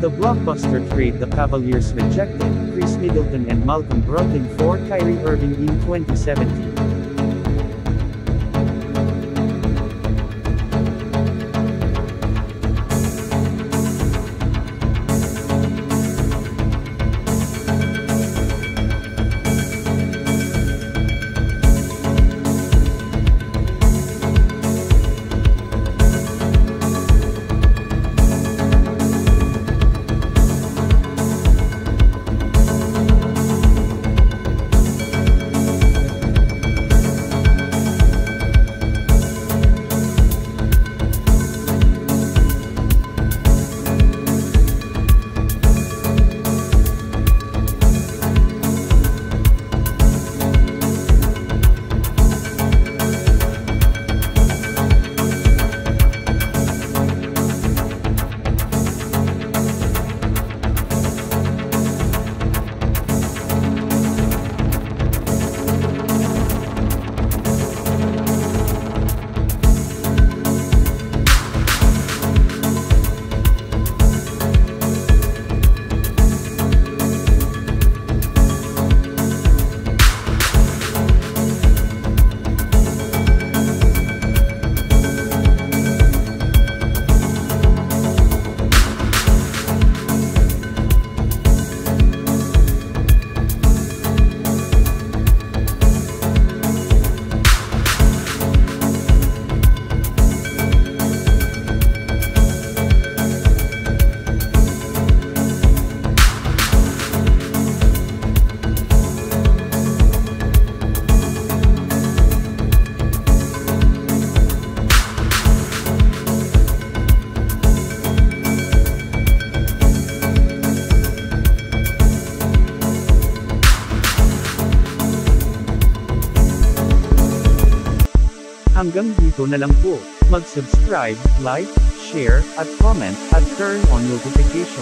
The blockbuster trade the Cavaliers rejected, Chris Middleton and Malcolm Brogdon for Kyrie Irving in 2017. Hanggang dito na lang po. Mag-subscribe, like, share, at comment, at turn on notification.